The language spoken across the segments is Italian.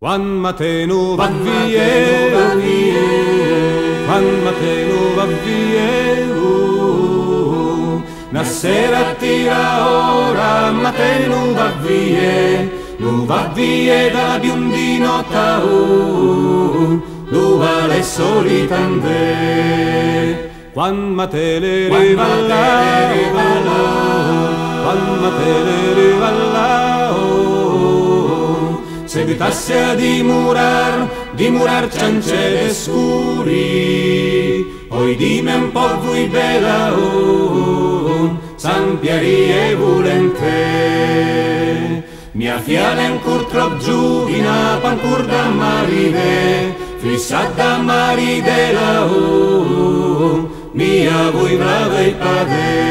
Quan Mateno va via, va Quan Mateno va via, una sera tira ora, Mateno va via, nu va via da biondino tau, nu vale solitande. Quan Matele rivalla, Quan Matele rivalla, seguitasse a dimurar, dimurar ciancere scuri, oi dime un po' vui bella oh, San Pieri e volente. Mia fiala ancor trop giuvina, pancur da maride, fissat da maride la oh, mia voi brava e padre.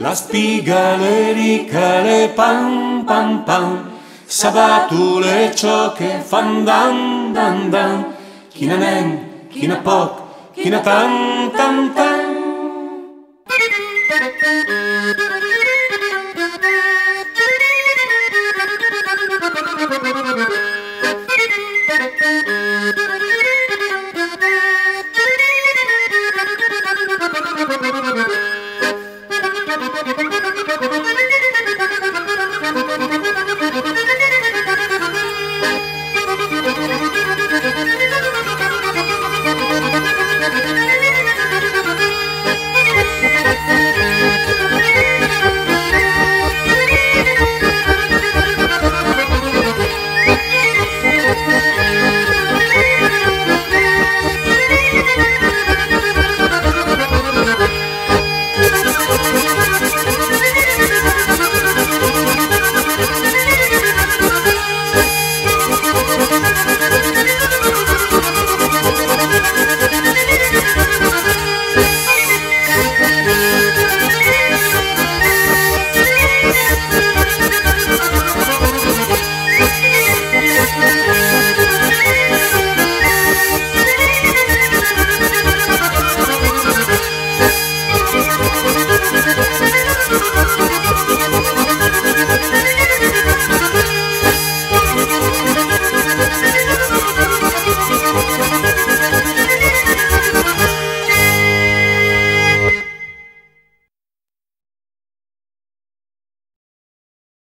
La spiga le pam pam pam, sabatule cioche fan dan dan dan, china nen, china poc, china tan tan tan. Thank you. Thank you.